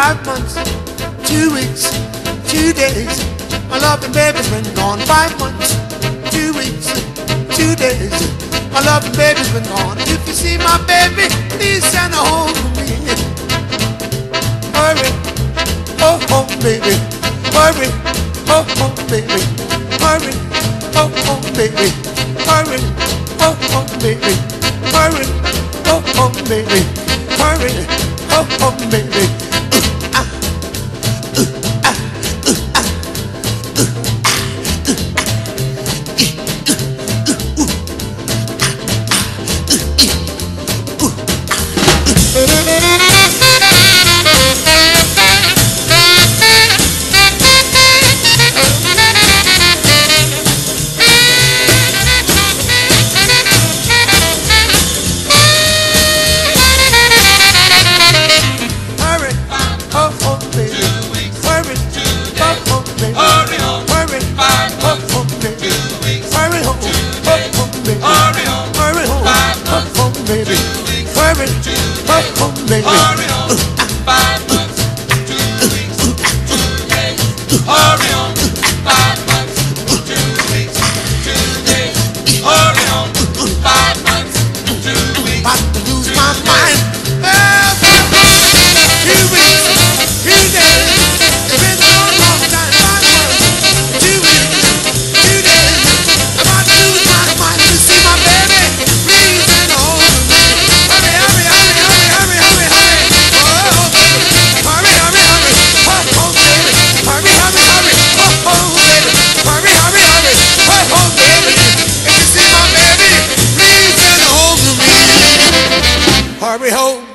five months, two weeks, two days. My loving baby's been gone five months, two weeks, two days. My loving baby's been gone. If you see my baby, please send her home to me. Hurry, oh oh baby, hurry, oh oh baby, hurry, oh oh baby, hurry, oh oh baby, hurry, oh oh baby, hurry, oh oh baby. Hurry, oh oh baby, hurry, oh oh baby, Hurry hurry, oh oh baby, oh days. oh Hurry home. Five months, two weeks, two days. Hurry home. Five months, two weeks, two days. Hurry home. Five months, two weeks. about to Hurry home.